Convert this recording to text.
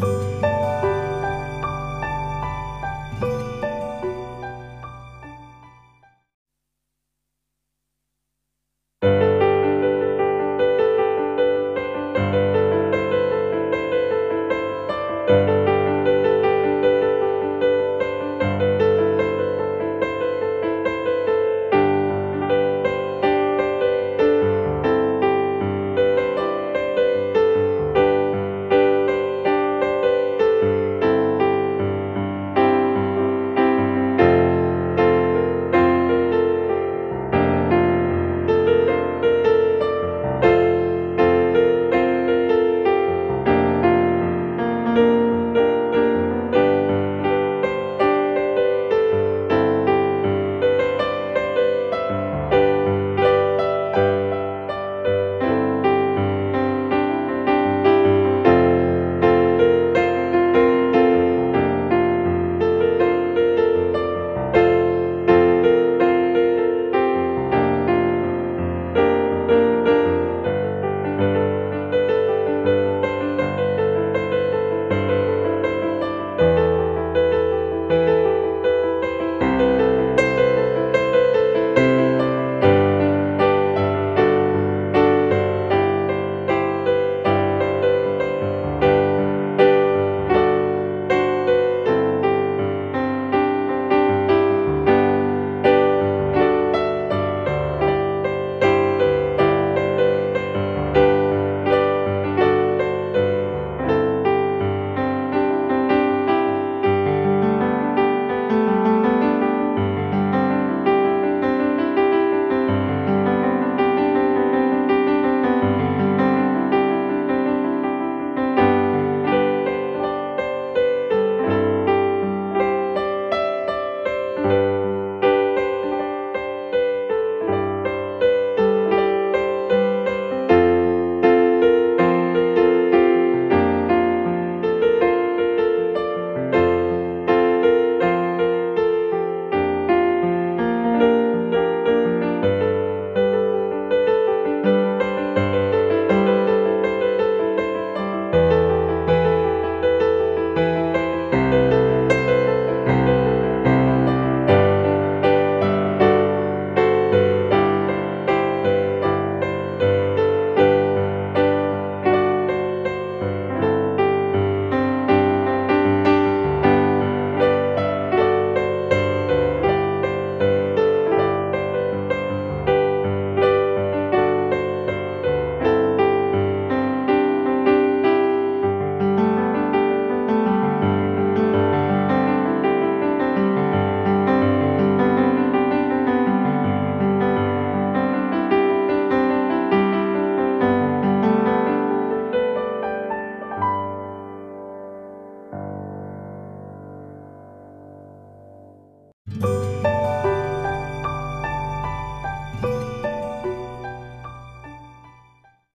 嗯。